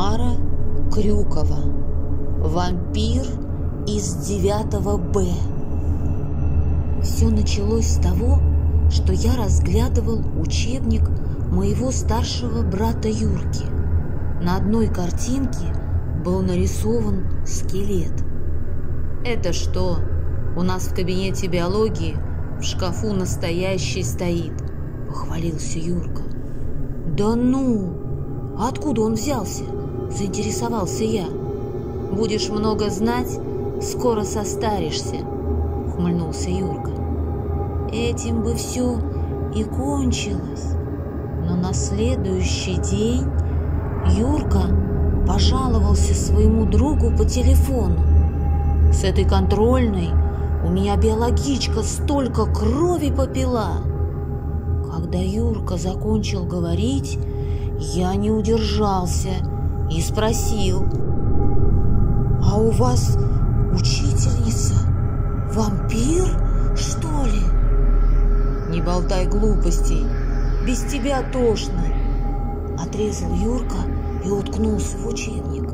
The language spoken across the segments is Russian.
Тамара Крюкова. Вампир из 9 Б. Все началось с того, что я разглядывал учебник моего старшего брата Юрки. На одной картинке был нарисован скелет. «Это что? У нас в кабинете биологии в шкафу настоящий стоит», — похвалился Юрка. «Да ну! Откуда он взялся?» – заинтересовался я. «Будешь много знать, скоро состаришься», – ухмыльнулся Юрка. Этим бы все и кончилось. Но на следующий день Юрка пожаловался своему другу по телефону. С этой контрольной у меня биологичка столько крови попила. Когда Юрка закончил говорить, я не удержался и спросил. «А у вас учительница вампир, что ли?» «Не болтай глупостей, без тебя тошно!» Отрезал Юрка и уткнулся в учебник.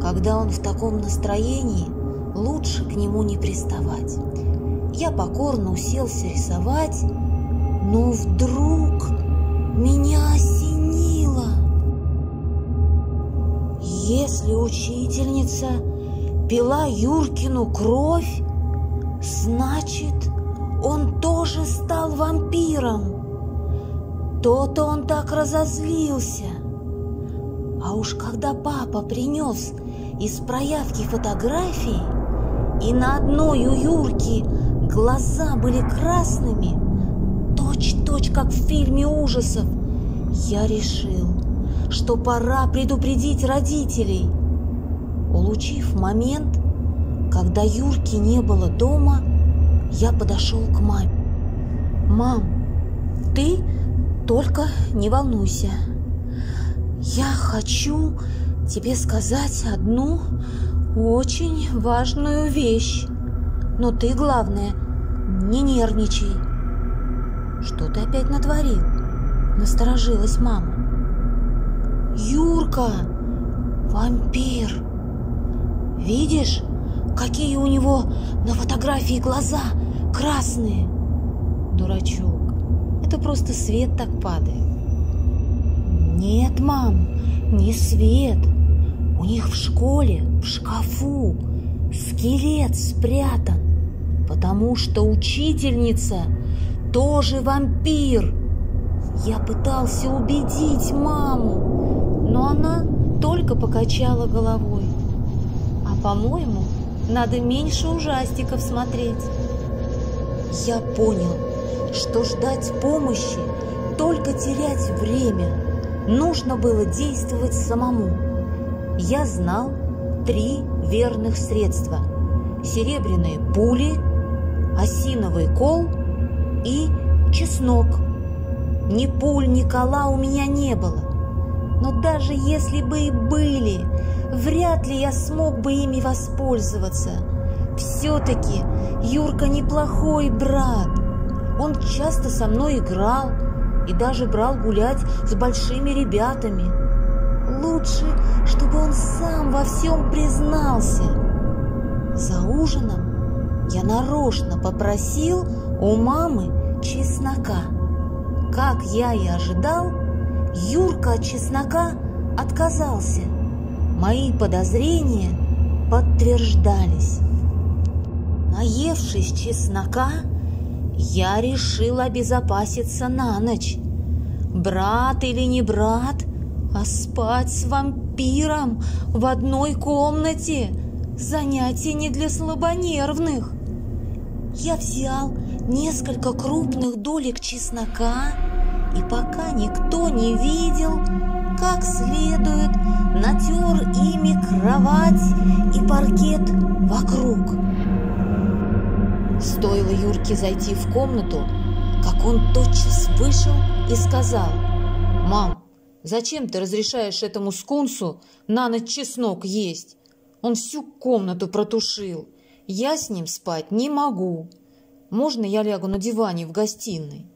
Когда он в таком настроении, лучше к нему не приставать. Я покорно уселся рисовать, но вдруг меня осенило. Учительница пила Юркину кровь, значит, он тоже стал вампиром. То-то он так разозлился. А уж когда папа принес из проявки фотографии, и на одной у Юрки глаза были красными, точь-точь, как в фильме ужасов, я решил, что пора предупредить родителей. Улучив момент, когда Юрки не было дома, я подошел к маме. «Мам, ты только не волнуйся. Я хочу тебе сказать одну очень важную вещь. Но ты, главное, не нервничай. Что ты опять натворил? Насторожилась мама. Юрка, вампир. Видишь, какие у него на фотографии глаза красные? Дурачок, это просто свет так падает. Нет, мам, не свет. У них в школе, в шкафу, скелет спрятан, потому что учительница тоже вампир. Я пытался убедить маму, но она только покачала головой. По-моему, надо меньше ужастиков смотреть. Я понял, что ждать помощи, только терять время. Нужно было действовать самому. Я знал три верных средства. Серебряные пули, осиновый кол и чеснок. Ни пуль, ни кола у меня не было. Но даже если бы и были, вряд ли я смог бы ими воспользоваться. Все-таки Юрка неплохой брат. Он часто со мной играл и даже брал гулять с большими ребятами. Лучше, чтобы он сам во всем признался. За ужином я нарочно попросил у мамы чеснока. Как я и ожидал, Юрка от чеснока отказался. Мои подозрения подтверждались. Наевшись чеснока, я решил обезопаситься на ночь. Брат или не брат, а спать с вампиром в одной комнате – занятие не для слабонервных. Я взял несколько крупных долек чеснока и пока никто не видел, как следует натер ими кровать и паркет вокруг. Стоило Юрке зайти в комнату, как он тотчас вышел и сказал, «Мам, зачем ты разрешаешь этому скунсу на ночь чеснок есть? Он всю комнату протушил. Я с ним спать не могу. Можно я лягу на диване в гостиной?»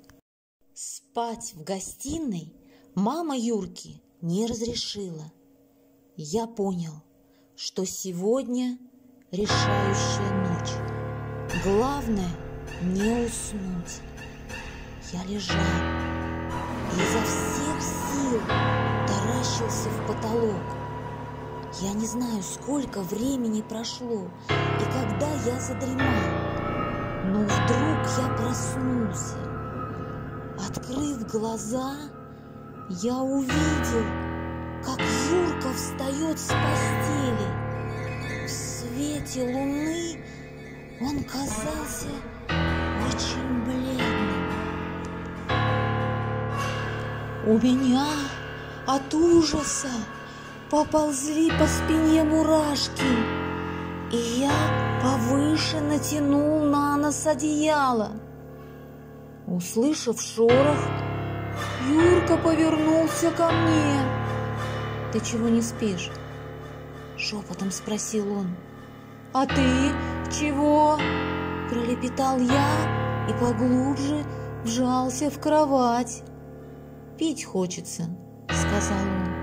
Спать в гостиной мама Юрки не разрешила. я понял, что сегодня решающая ночь. Главное не уснуть. Я лежал и изо всех сил таращился в потолок. Я не знаю, сколько времени прошло и когда я задремал, но вдруг я проснулся. Открыв глаза, я увидел, как Юрка встает с постели. В свете луны он казался очень бледным. У меня от ужаса поползли по спине мурашки, и я повыше натянул на нос одеяло. Услышав шорох, Юрка повернулся ко мне. «Ты чего не спишь?» Шепотом спросил он. «А ты чего?» Пролепетал я и поглубже вжался в кровать. «Пить хочется», — сказал он.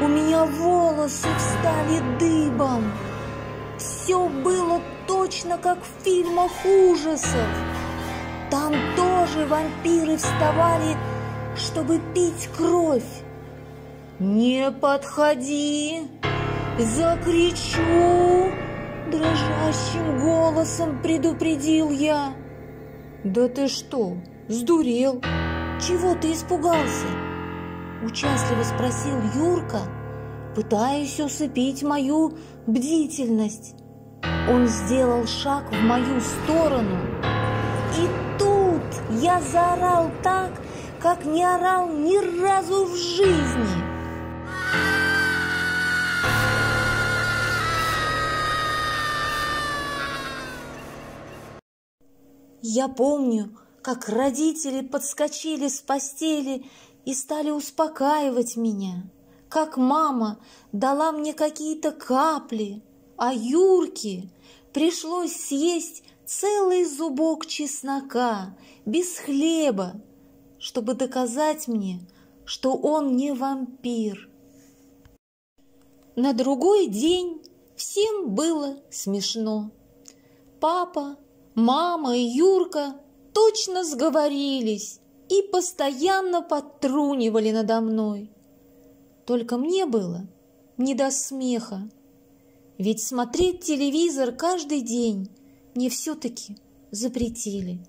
У меня волосы встали дыбом. Все было точно как в фильмах ужасов. Там тоже вампиры вставали, чтобы пить кровь. «Не подходи!» «Закричу!» Дрожащим голосом предупредил я. «Да ты что, сдурел? Чего ты испугался?» Участливо спросил Юрка, пытаясь усыпить мою бдительность. Он сделал шаг в мою сторону, и тут я заорал так, как не орал ни разу в жизни. Я помню, как родители подскочили с постели и стали успокаивать меня, как мама дала мне какие-то капли, а Юрке пришлось съесть целый зубок чеснока без хлеба, чтобы доказать мне, что он не вампир. На другой день всем было смешно. Папа Мама и Юрка точно сговорились и постоянно подтрунивали надо мной. Только мне было не до смеха, ведь смотреть телевизор каждый день мне все-таки запретили.